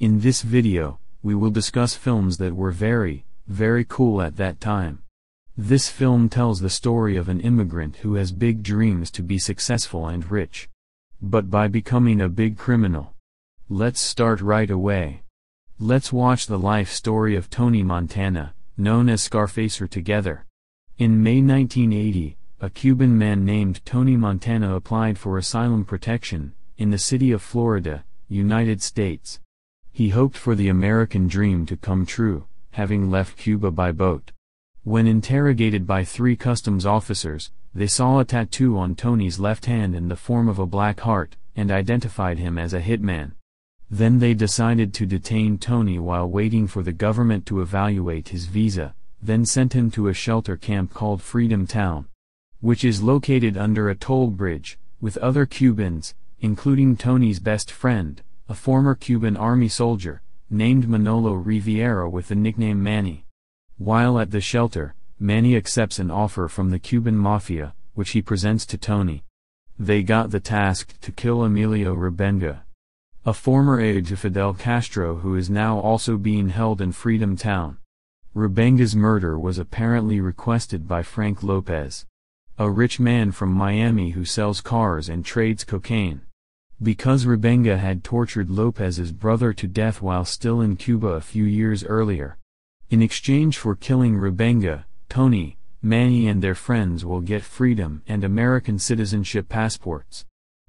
In this video, we will discuss films that were very, very cool at that time. This film tells the story of an immigrant who has big dreams to be successful and rich. But by becoming a big criminal. Let's start right away. Let's watch the life story of Tony Montana, known as Scarfacer together. In May 1980, a Cuban man named Tony Montana applied for asylum protection, in the city of Florida, United States. He hoped for the American dream to come true, having left Cuba by boat. When interrogated by three customs officers, they saw a tattoo on Tony's left hand in the form of a black heart, and identified him as a hitman. Then they decided to detain Tony while waiting for the government to evaluate his visa, then sent him to a shelter camp called Freedom Town, which is located under a toll bridge, with other Cubans, including Tony's best friend, a former Cuban army soldier, named Manolo Riviera with the nickname Manny. While at the shelter, Manny accepts an offer from the Cuban mafia, which he presents to Tony. They got the task to kill Emilio Rebenga, a former aide to Fidel Castro who is now also being held in Freedom Town. Rebenga's murder was apparently requested by Frank Lopez, a rich man from Miami who sells cars and trades cocaine. Because Rebenga had tortured Lopez's brother to death while still in Cuba a few years earlier. In exchange for killing Rebenga, Tony, Manny and their friends will get freedom and American citizenship passports.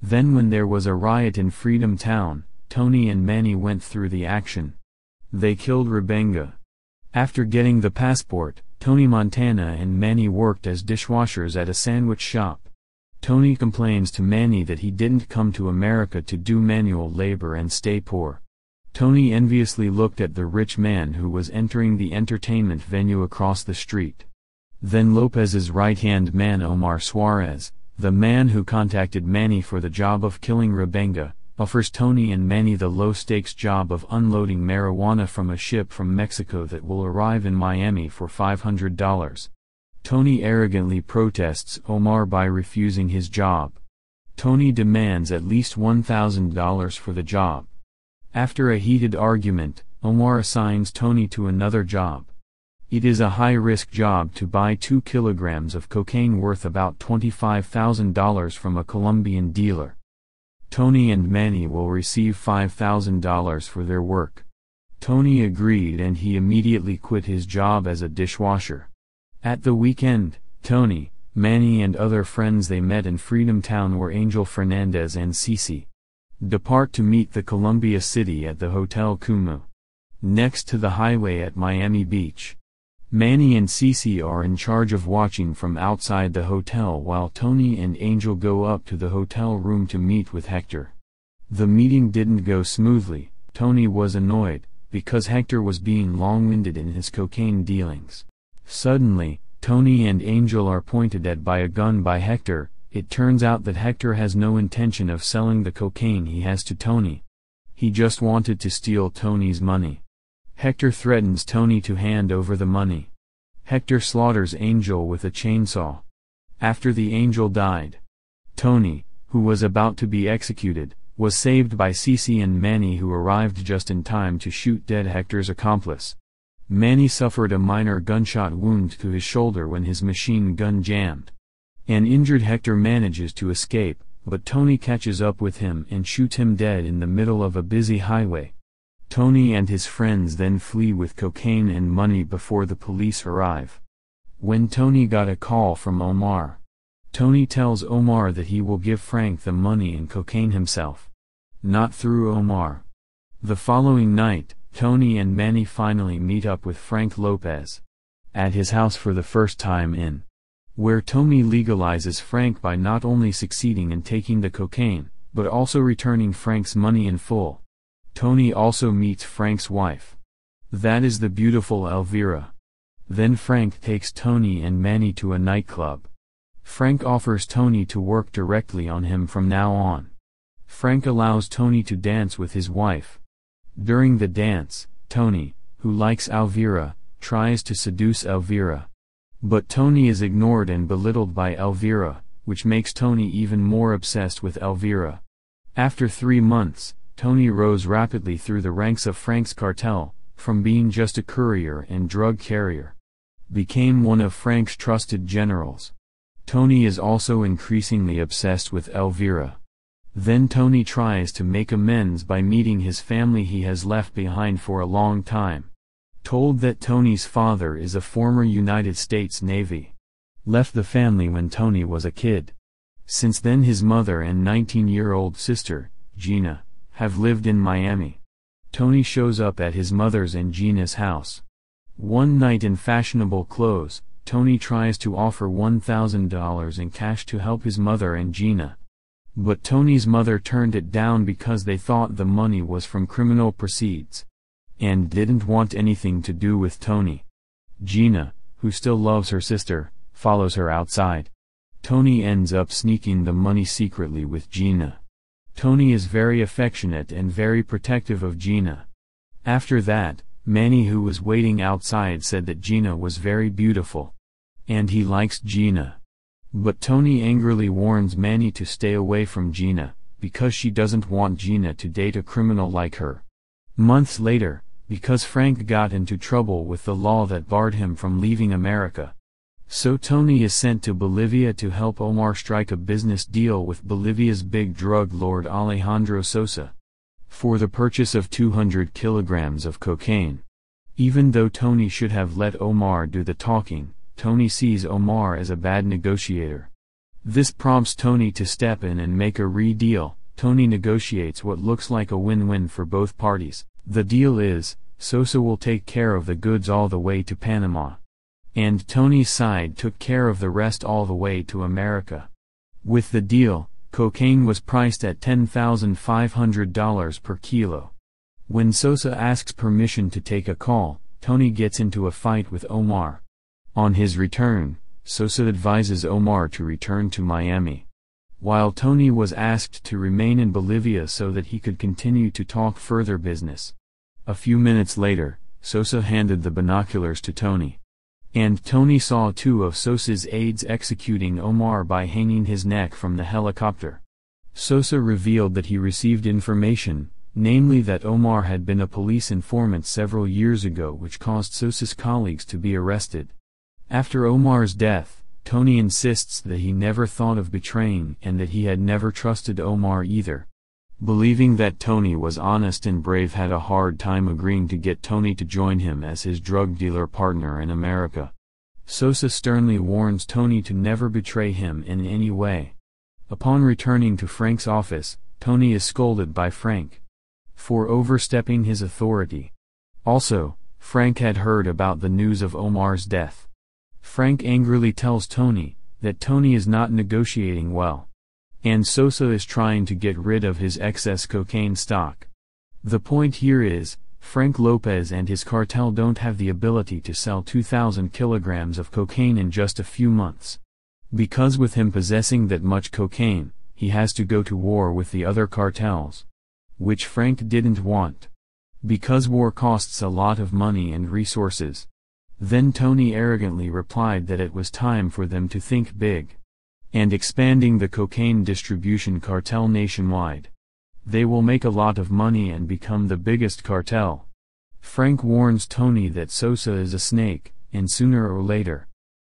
Then when there was a riot in Freedom Town, Tony and Manny went through the action. They killed Rebenga. After getting the passport, Tony Montana and Manny worked as dishwashers at a sandwich shop. Tony complains to Manny that he didn't come to America to do manual labor and stay poor. Tony enviously looked at the rich man who was entering the entertainment venue across the street. Then Lopez's right-hand man Omar Suarez, the man who contacted Manny for the job of killing Rebenga, offers Tony and Manny the low-stakes job of unloading marijuana from a ship from Mexico that will arrive in Miami for $500. Tony arrogantly protests Omar by refusing his job. Tony demands at least $1,000 for the job. After a heated argument, Omar assigns Tony to another job. It is a high-risk job to buy 2 kilograms of cocaine worth about $25,000 from a Colombian dealer. Tony and Manny will receive $5,000 for their work. Tony agreed and he immediately quit his job as a dishwasher. At the weekend, Tony, Manny and other friends they met in Freedom Town were Angel Fernandez and Cece. Depart to meet the Columbia City at the Hotel Kumu. Next to the highway at Miami Beach. Manny and Cece are in charge of watching from outside the hotel while Tony and Angel go up to the hotel room to meet with Hector. The meeting didn't go smoothly, Tony was annoyed, because Hector was being long-winded in his cocaine dealings. Suddenly, Tony and Angel are pointed at by a gun by Hector, it turns out that Hector has no intention of selling the cocaine he has to Tony. He just wanted to steal Tony's money. Hector threatens Tony to hand over the money. Hector slaughters Angel with a chainsaw. After the angel died, Tony, who was about to be executed, was saved by Cece and Manny who arrived just in time to shoot dead Hector's accomplice. Manny suffered a minor gunshot wound to his shoulder when his machine gun jammed. An injured Hector manages to escape, but Tony catches up with him and shoots him dead in the middle of a busy highway. Tony and his friends then flee with cocaine and money before the police arrive. When Tony got a call from Omar, Tony tells Omar that he will give Frank the money and cocaine himself. Not through Omar. The following night, Tony and Manny finally meet up with Frank Lopez. At his house for the first time in. Where Tony legalizes Frank by not only succeeding in taking the cocaine, but also returning Frank's money in full. Tony also meets Frank's wife. That is the beautiful Elvira. Then Frank takes Tony and Manny to a nightclub. Frank offers Tony to work directly on him from now on. Frank allows Tony to dance with his wife. During the dance, Tony, who likes Elvira, tries to seduce Elvira. But Tony is ignored and belittled by Elvira, which makes Tony even more obsessed with Elvira. After three months, Tony rose rapidly through the ranks of Frank's cartel, from being just a courier and drug carrier. Became one of Frank's trusted generals. Tony is also increasingly obsessed with Elvira. Then Tony tries to make amends by meeting his family he has left behind for a long time. Told that Tony's father is a former United States Navy. Left the family when Tony was a kid. Since then his mother and 19-year-old sister, Gina, have lived in Miami. Tony shows up at his mother's and Gina's house. One night in fashionable clothes, Tony tries to offer $1,000 in cash to help his mother and Gina. But Tony's mother turned it down because they thought the money was from criminal proceeds. And didn't want anything to do with Tony. Gina, who still loves her sister, follows her outside. Tony ends up sneaking the money secretly with Gina. Tony is very affectionate and very protective of Gina. After that, Manny who was waiting outside said that Gina was very beautiful. And he likes Gina. But Tony angrily warns Manny to stay away from Gina, because she doesn't want Gina to date a criminal like her. Months later, because Frank got into trouble with the law that barred him from leaving America, so Tony is sent to Bolivia to help Omar strike a business deal with Bolivia's big drug lord Alejandro Sosa. For the purchase of 200 kilograms of cocaine. Even though Tony should have let Omar do the talking, Tony sees Omar as a bad negotiator. This prompts Tony to step in and make a re-deal. Tony negotiates what looks like a win-win for both parties. The deal is, Sosa will take care of the goods all the way to Panama and Tony's side took care of the rest all the way to America. With the deal, cocaine was priced at $10,500 per kilo. When Sosa asks permission to take a call, Tony gets into a fight with Omar. On his return, Sosa advises Omar to return to Miami. While Tony was asked to remain in Bolivia so that he could continue to talk further business. A few minutes later, Sosa handed the binoculars to Tony. And Tony saw two of Sosa's aides executing Omar by hanging his neck from the helicopter. Sosa revealed that he received information, namely that Omar had been a police informant several years ago which caused Sosa's colleagues to be arrested. After Omar's death, Tony insists that he never thought of betraying and that he had never trusted Omar either. Believing that Tony was honest and brave had a hard time agreeing to get Tony to join him as his drug dealer partner in America. Sosa sternly warns Tony to never betray him in any way. Upon returning to Frank's office, Tony is scolded by Frank for overstepping his authority. Also, Frank had heard about the news of Omar's death. Frank angrily tells Tony that Tony is not negotiating well. And Sosa is trying to get rid of his excess cocaine stock. The point here is, Frank Lopez and his cartel don't have the ability to sell 2,000 kilograms of cocaine in just a few months. Because with him possessing that much cocaine, he has to go to war with the other cartels. Which Frank didn't want. Because war costs a lot of money and resources. Then Tony arrogantly replied that it was time for them to think big and expanding the cocaine distribution cartel nationwide. They will make a lot of money and become the biggest cartel. Frank warns Tony that Sosa is a snake, and sooner or later,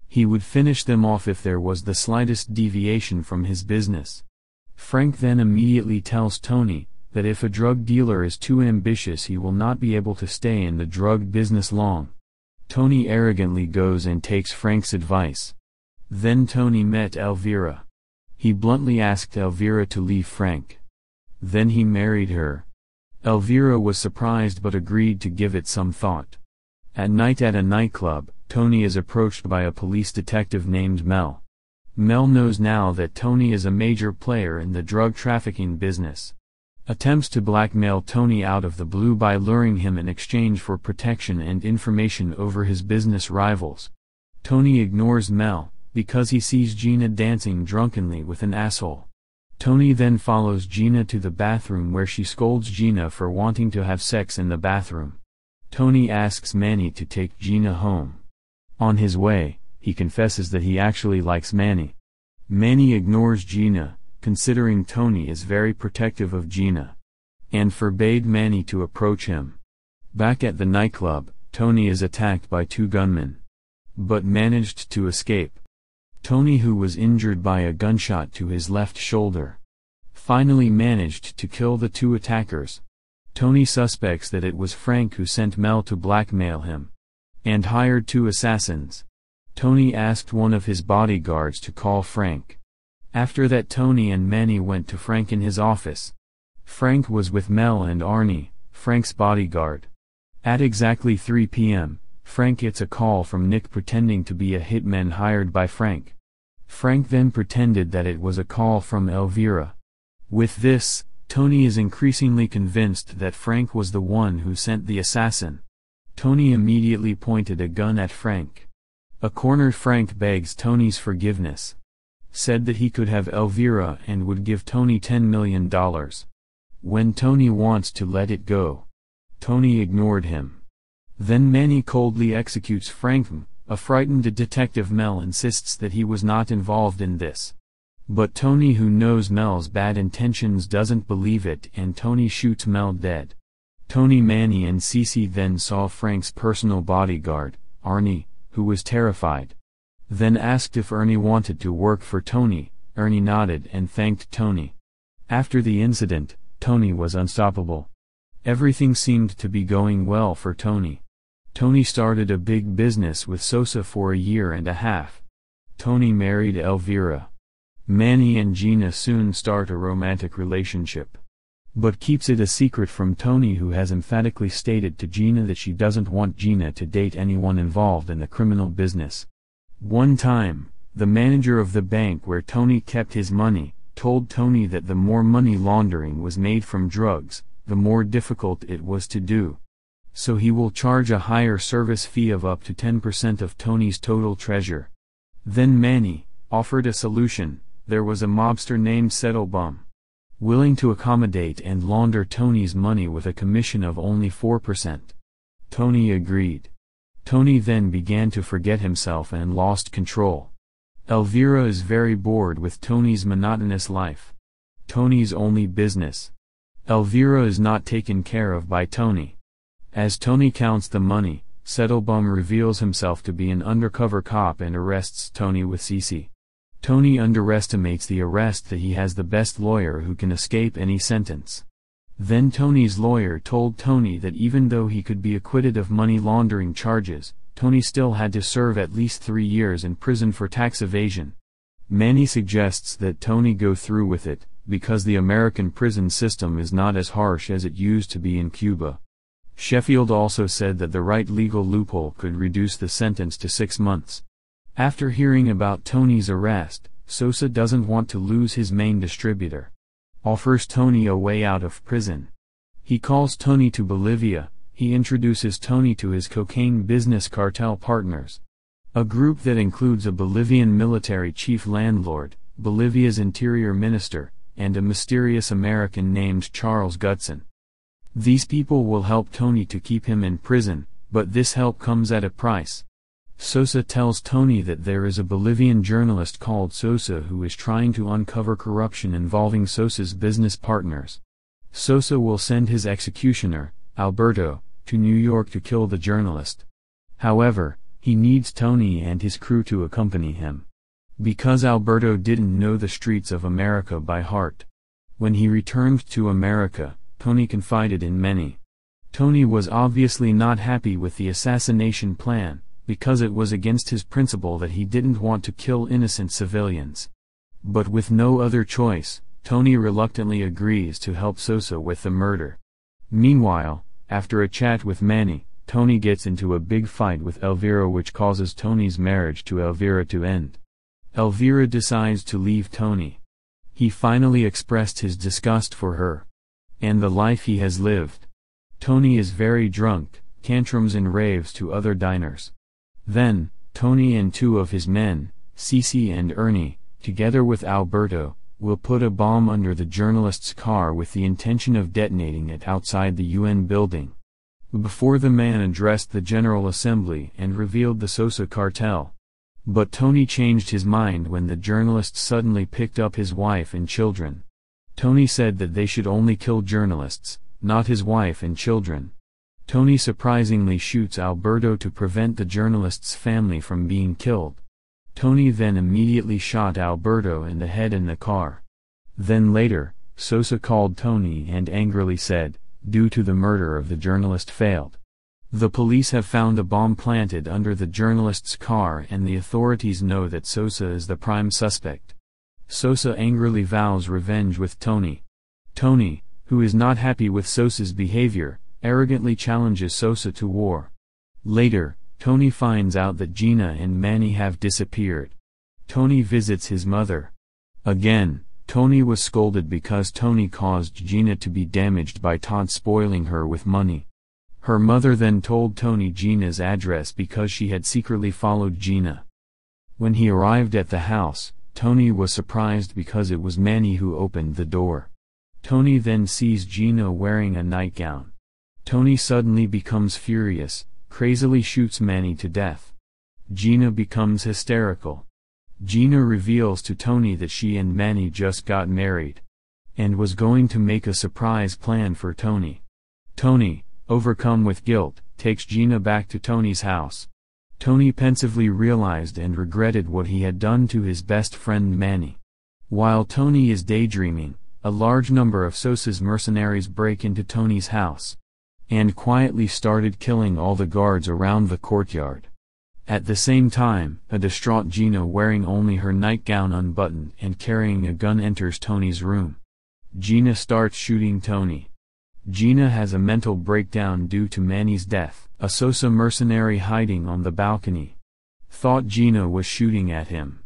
he would finish them off if there was the slightest deviation from his business. Frank then immediately tells Tony that if a drug dealer is too ambitious he will not be able to stay in the drug business long. Tony arrogantly goes and takes Frank's advice. Then Tony met Elvira. He bluntly asked Elvira to leave Frank. Then he married her. Elvira was surprised but agreed to give it some thought. At night at a nightclub, Tony is approached by a police detective named Mel. Mel knows now that Tony is a major player in the drug trafficking business. Attempts to blackmail Tony out of the blue by luring him in exchange for protection and information over his business rivals. Tony ignores Mel, because he sees Gina dancing drunkenly with an asshole. Tony then follows Gina to the bathroom where she scolds Gina for wanting to have sex in the bathroom. Tony asks Manny to take Gina home. On his way, he confesses that he actually likes Manny. Manny ignores Gina, considering Tony is very protective of Gina. and forbade Manny to approach him. Back at the nightclub, Tony is attacked by two gunmen. But managed to escape. Tony who was injured by a gunshot to his left shoulder. Finally managed to kill the two attackers. Tony suspects that it was Frank who sent Mel to blackmail him. And hired two assassins. Tony asked one of his bodyguards to call Frank. After that Tony and Manny went to Frank in his office. Frank was with Mel and Arnie, Frank's bodyguard. At exactly 3 p.m., Frank gets a call from Nick pretending to be a hitman hired by Frank. Frank then pretended that it was a call from Elvira. With this, Tony is increasingly convinced that Frank was the one who sent the assassin. Tony immediately pointed a gun at Frank. A cornered Frank begs Tony's forgiveness. Said that he could have Elvira and would give Tony $10 million. When Tony wants to let it go, Tony ignored him. Then Manny coldly executes Frank. A frightened detective Mel insists that he was not involved in this. But Tony who knows Mel's bad intentions doesn't believe it and Tony shoots Mel dead. Tony Manny and Cece then saw Frank's personal bodyguard, Arnie, who was terrified. Then asked if Ernie wanted to work for Tony, Ernie nodded and thanked Tony. After the incident, Tony was unstoppable. Everything seemed to be going well for Tony. Tony started a big business with Sosa for a year and a half. Tony married Elvira. Manny and Gina soon start a romantic relationship. But keeps it a secret from Tony who has emphatically stated to Gina that she doesn't want Gina to date anyone involved in the criminal business. One time, the manager of the bank where Tony kept his money, told Tony that the more money laundering was made from drugs, the more difficult it was to do. So he will charge a higher service fee of up to 10% of Tony's total treasure. Then Manny offered a solution there was a mobster named Seidelbaum. Willing to accommodate and launder Tony's money with a commission of only 4%. Tony agreed. Tony then began to forget himself and lost control. Elvira is very bored with Tony's monotonous life. Tony's only business. Elvira is not taken care of by Tony. As Tony counts the money, Seidelbaum reveals himself to be an undercover cop and arrests Tony with Cece. Tony underestimates the arrest that he has the best lawyer who can escape any sentence. Then Tony's lawyer told Tony that even though he could be acquitted of money laundering charges, Tony still had to serve at least three years in prison for tax evasion. Manny suggests that Tony go through with it, because the American prison system is not as harsh as it used to be in Cuba. Sheffield also said that the right legal loophole could reduce the sentence to six months. After hearing about Tony's arrest, Sosa doesn't want to lose his main distributor. Offers Tony a way out of prison. He calls Tony to Bolivia, he introduces Tony to his cocaine business cartel partners. A group that includes a Bolivian military chief landlord, Bolivia's interior minister, and a mysterious American named Charles Goodson. These people will help Tony to keep him in prison, but this help comes at a price. Sosa tells Tony that there is a Bolivian journalist called Sosa who is trying to uncover corruption involving Sosa's business partners. Sosa will send his executioner, Alberto, to New York to kill the journalist. However, he needs Tony and his crew to accompany him. Because Alberto didn't know the streets of America by heart. When he returned to America, Tony confided in Manny. Tony was obviously not happy with the assassination plan, because it was against his principle that he didn't want to kill innocent civilians. But with no other choice, Tony reluctantly agrees to help Sosa with the murder. Meanwhile, after a chat with Manny, Tony gets into a big fight with Elvira which causes Tony's marriage to Elvira to end. Elvira decides to leave Tony. He finally expressed his disgust for her. And the life he has lived. Tony is very drunk, tantrums and raves to other diners. Then, Tony and two of his men, Cece and Ernie, together with Alberto, will put a bomb under the journalist's car with the intention of detonating it outside the UN building. Before the man addressed the General Assembly and revealed the Sosa cartel. But Tony changed his mind when the journalist suddenly picked up his wife and children. Tony said that they should only kill journalists, not his wife and children. Tony surprisingly shoots Alberto to prevent the journalist's family from being killed. Tony then immediately shot Alberto in the head in the car. Then later, Sosa called Tony and angrily said, due to the murder of the journalist failed. The police have found a bomb planted under the journalist's car and the authorities know that Sosa is the prime suspect. Sosa angrily vows revenge with Tony. Tony, who is not happy with Sosa's behavior, arrogantly challenges Sosa to war. Later, Tony finds out that Gina and Manny have disappeared. Tony visits his mother. Again, Tony was scolded because Tony caused Gina to be damaged by Todd spoiling her with money. Her mother then told Tony Gina's address because she had secretly followed Gina. When he arrived at the house, Tony was surprised because it was Manny who opened the door. Tony then sees Gina wearing a nightgown. Tony suddenly becomes furious, crazily shoots Manny to death. Gina becomes hysterical. Gina reveals to Tony that she and Manny just got married. And was going to make a surprise plan for Tony. Tony, overcome with guilt, takes Gina back to Tony's house. Tony pensively realized and regretted what he had done to his best friend Manny. While Tony is daydreaming, a large number of Sosa's mercenaries break into Tony's house. And quietly started killing all the guards around the courtyard. At the same time, a distraught Gina wearing only her nightgown unbuttoned and carrying a gun enters Tony's room. Gina starts shooting Tony. Gina has a mental breakdown due to Manny's death. A Sosa mercenary hiding on the balcony. Thought Gina was shooting at him.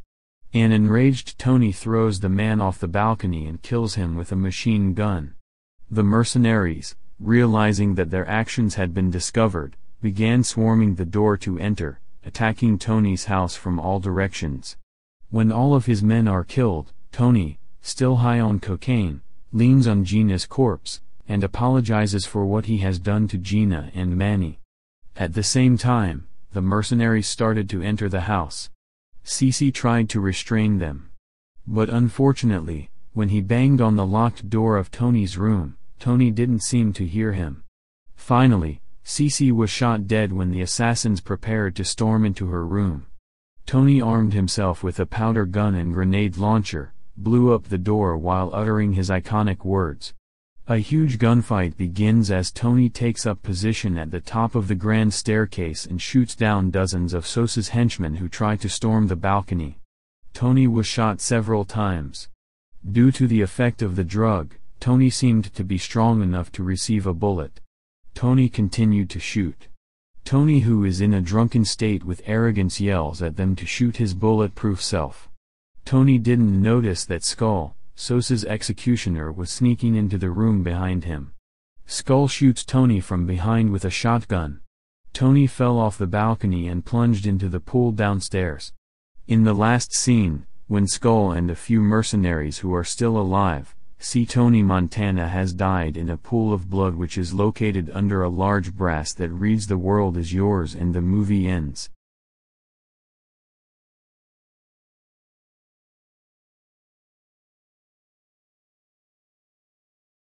An enraged Tony throws the man off the balcony and kills him with a machine gun. The mercenaries, realizing that their actions had been discovered, began swarming the door to enter, attacking Tony's house from all directions. When all of his men are killed, Tony, still high on cocaine, leans on Gina's corpse, and apologizes for what he has done to Gina and Manny. At the same time, the mercenaries started to enter the house. Cece tried to restrain them. But unfortunately, when he banged on the locked door of Tony's room, Tony didn't seem to hear him. Finally, Cece was shot dead when the assassins prepared to storm into her room. Tony armed himself with a powder gun and grenade launcher, blew up the door while uttering his iconic words, a huge gunfight begins as Tony takes up position at the top of the grand staircase and shoots down dozens of Sosa's henchmen who try to storm the balcony. Tony was shot several times. Due to the effect of the drug, Tony seemed to be strong enough to receive a bullet. Tony continued to shoot. Tony who is in a drunken state with arrogance yells at them to shoot his bulletproof self. Tony didn't notice that Skull, Sosa's executioner was sneaking into the room behind him. Skull shoots Tony from behind with a shotgun. Tony fell off the balcony and plunged into the pool downstairs. In the last scene, when Skull and a few mercenaries who are still alive, see Tony Montana has died in a pool of blood which is located under a large brass that reads the world is yours and the movie ends.